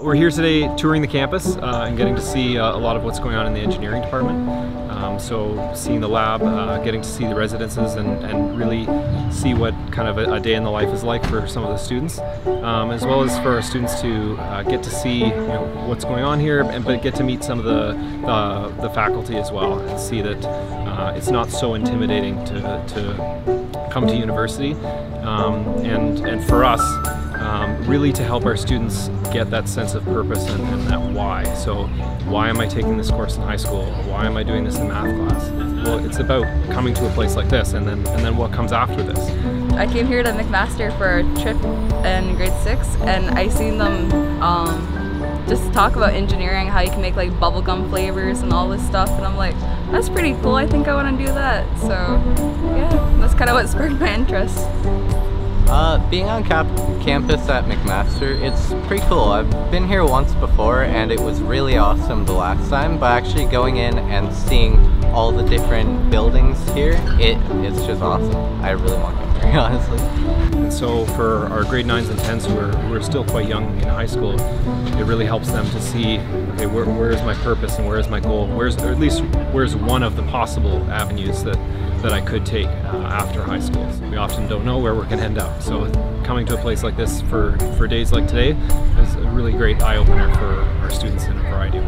here today touring the campus uh, and getting to see uh, a lot of what's going on in the engineering department. Um, so seeing the lab, uh, getting to see the residences and, and really see what kind of a, a, day in the life is like for some of the students, um, as well as for our students to uh, get to see you know, what's going on here, and, but get to meet some of the, the, the faculty as well and see that uh, it's not so intimidating to, to come to university. Um, and, and for us, um, really to help our students get that sense of purpose and, and, that why. So why am I taking this course in high school? Why am I doing this in math class? Well, it's about coming to a place like this and then, and then what comes after this. I came here to McMaster for a trip in grade six and I seen them um, just talk about engineering, how you can make like bubblegum flavors and all this stuff and I'm like, that's pretty cool, I think I want to do that. So yeah, that's kind of what sparked my interest. Uh, being on campus at McMaster, it's pretty cool. I've been here once before and it was really awesome the last time, but actually going in and seeing all the different buildings here, it, it's just awesome. I really want to here, honestly. And so for our grade 9s and 10s who are, who are still quite young in high school, it really helps them to see, okay, where, where is my purpose and where is my goal? Where's, or at least where's one of the possible avenues that that I could take uh, after high school. We often don't know where we're going to end up. So coming to a place like this for, for days like today is a really great eye-opener for our students in a variety.